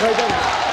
可以，可以